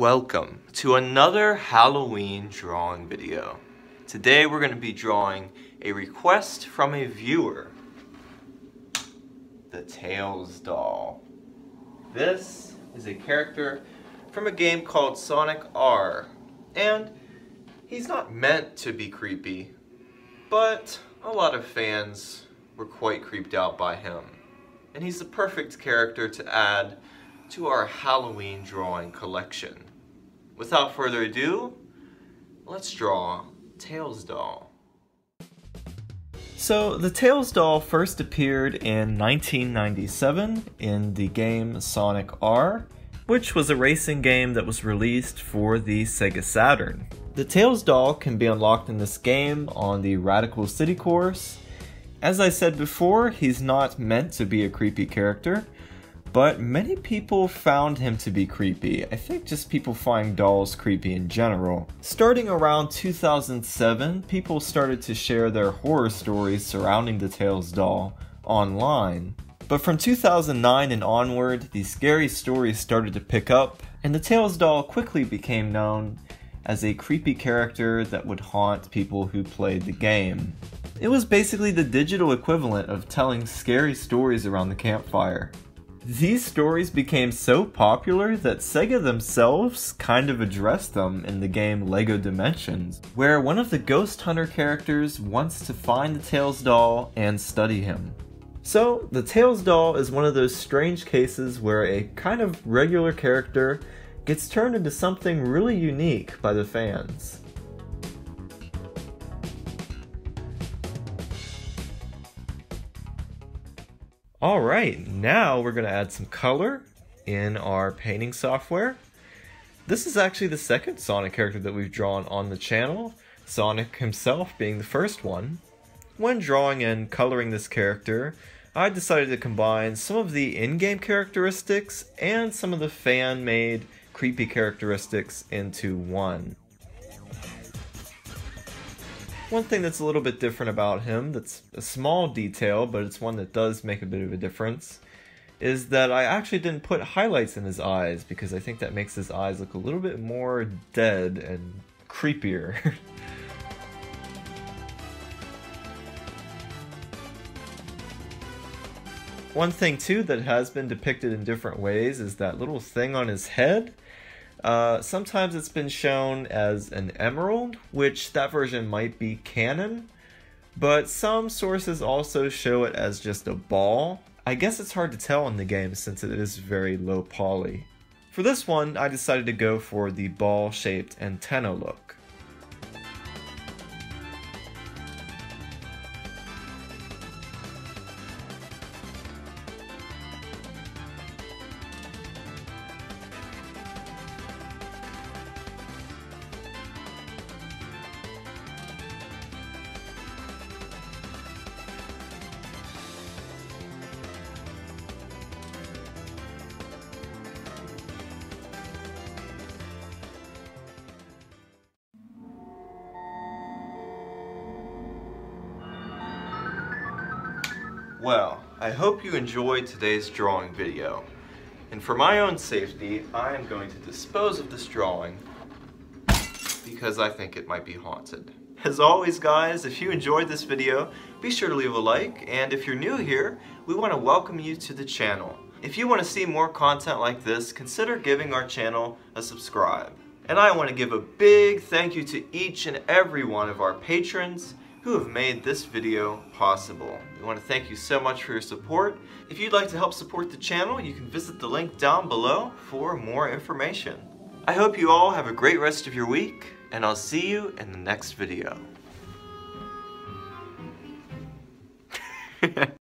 Welcome to another Halloween drawing video. Today we're going to be drawing a request from a viewer. The Tails doll. This is a character from a game called Sonic R. And he's not meant to be creepy, but a lot of fans were quite creeped out by him. And he's the perfect character to add to our Halloween drawing collection. Without further ado, let's draw Tails Doll. So, the Tails doll first appeared in 1997 in the game Sonic R, which was a racing game that was released for the Sega Saturn. The Tails doll can be unlocked in this game on the Radical City course. As I said before, he's not meant to be a creepy character, but many people found him to be creepy. I think just people find dolls creepy in general. Starting around 2007, people started to share their horror stories surrounding the Tails doll online. But from 2009 and onward, these scary stories started to pick up, and the Tails doll quickly became known as a creepy character that would haunt people who played the game. It was basically the digital equivalent of telling scary stories around the campfire. These stories became so popular that Sega themselves kind of addressed them in the game LEGO Dimensions, where one of the Ghost Hunter characters wants to find the Tails doll and study him. So, the Tails doll is one of those strange cases where a kind of regular character gets turned into something really unique by the fans. All right, now we're gonna add some color in our painting software. This is actually the second Sonic character that we've drawn on the channel, Sonic himself being the first one. When drawing and coloring this character, I decided to combine some of the in-game characteristics and some of the fan-made creepy characteristics into one. One thing that's a little bit different about him, that's a small detail, but it's one that does make a bit of a difference, is that I actually didn't put highlights in his eyes because I think that makes his eyes look a little bit more dead and creepier. One thing too that has been depicted in different ways is that little thing on his head. Uh, sometimes it's been shown as an emerald, which that version might be canon, but some sources also show it as just a ball. I guess it's hard to tell in the game since it is very low poly. For this one, I decided to go for the ball-shaped antenna look. Well, I hope you enjoyed today's drawing video. And for my own safety, I am going to dispose of this drawing because I think it might be haunted. As always guys, if you enjoyed this video, be sure to leave a like, and if you're new here, we want to welcome you to the channel. If you want to see more content like this, consider giving our channel a subscribe. And I want to give a big thank you to each and every one of our patrons who have made this video possible. We want to thank you so much for your support. If you'd like to help support the channel, you can visit the link down below for more information. I hope you all have a great rest of your week, and I'll see you in the next video.